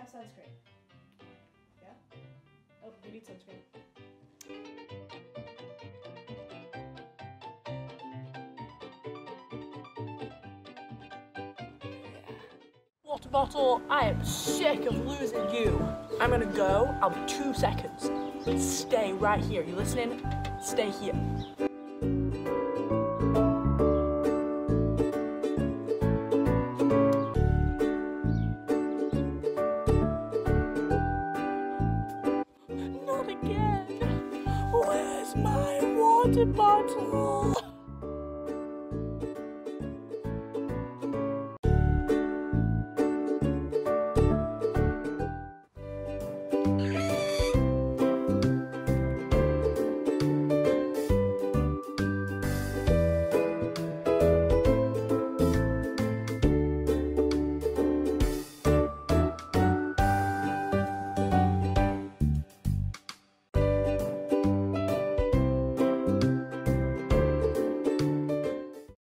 have sunscreen. Yeah? Oh, you need sunscreen. Water bottle, I am sick of losing you. I'm gonna go, I'll be two seconds. Stay right here. You listening? Stay here. My water bottle?